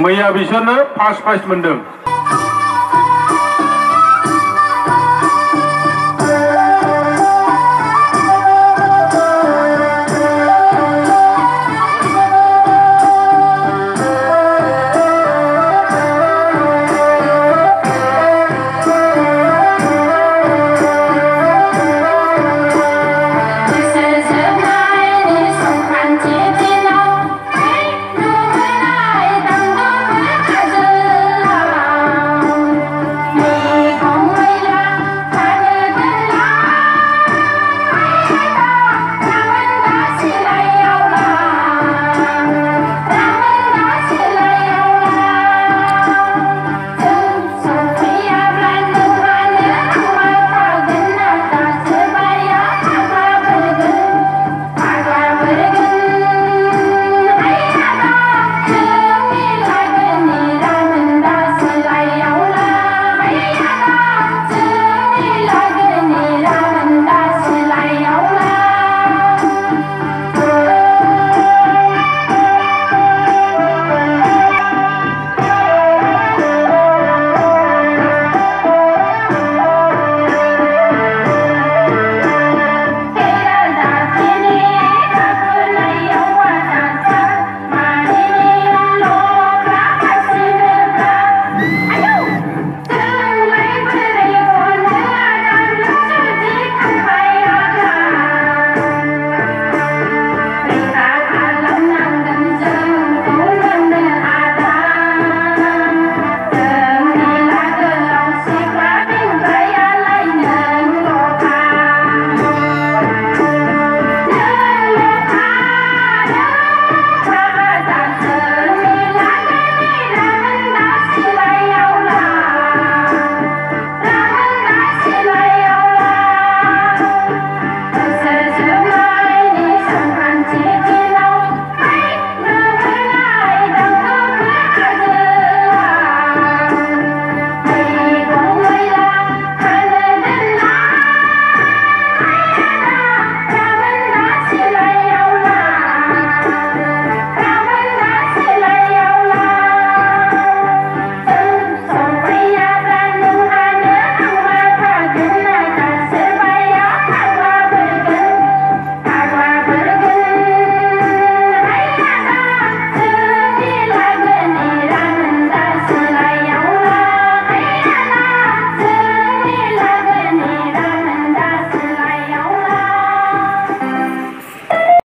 मैया बिसोरनो first prize मोनदों